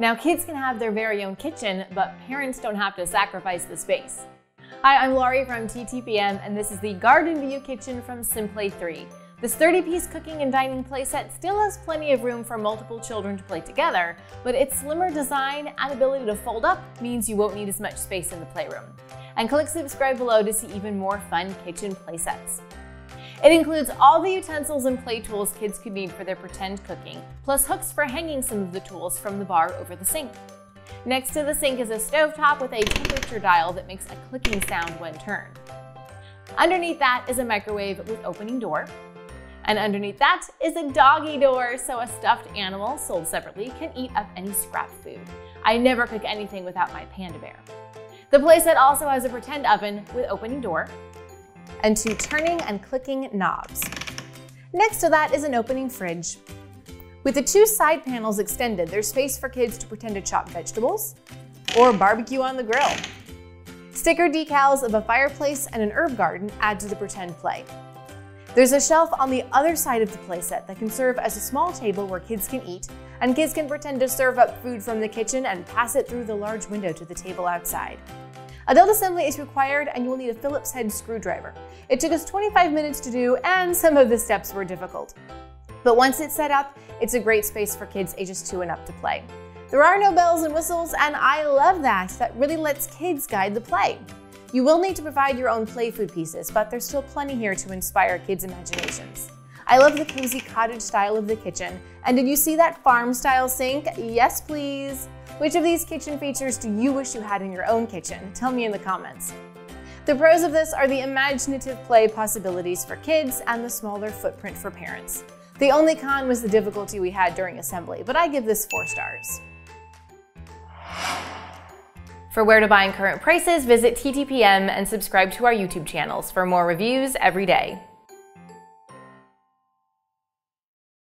Now, kids can have their very own kitchen, but parents don't have to sacrifice the space. Hi, I'm Laurie from TTPM, and this is the Garden View Kitchen from Simplay 3. This 30-piece cooking and dining playset still has plenty of room for multiple children to play together, but its slimmer design and ability to fold up means you won't need as much space in the playroom. And click subscribe below to see even more fun kitchen playsets. It includes all the utensils and play tools kids could need for their pretend cooking, plus hooks for hanging some of the tools from the bar over the sink. Next to the sink is a stovetop with a temperature dial that makes a clicking sound when turned. Underneath that is a microwave with opening door. And underneath that is a doggy door, so a stuffed animal sold separately can eat up any scrap food. I never cook anything without my panda bear. The playset also has a pretend oven with opening door, and two turning and clicking knobs. Next to that is an opening fridge. With the two side panels extended, there's space for kids to pretend to chop vegetables or barbecue on the grill. Sticker decals of a fireplace and an herb garden add to the pretend play. There's a shelf on the other side of the playset that can serve as a small table where kids can eat, and kids can pretend to serve up food from the kitchen and pass it through the large window to the table outside. Adult assembly is required and you will need a Phillips head screwdriver. It took us 25 minutes to do and some of the steps were difficult. But once it's set up, it's a great space for kids ages 2 and up to play. There are no bells and whistles and I love that. That really lets kids guide the play. You will need to provide your own play food pieces, but there's still plenty here to inspire kids' imaginations. I love the cozy cottage style of the kitchen. And did you see that farm style sink? Yes, please. Which of these kitchen features do you wish you had in your own kitchen? Tell me in the comments. The pros of this are the imaginative play possibilities for kids and the smaller footprint for parents. The only con was the difficulty we had during assembly, but I give this four stars. For where to buy and current prices, visit TTPM and subscribe to our YouTube channels for more reviews every day.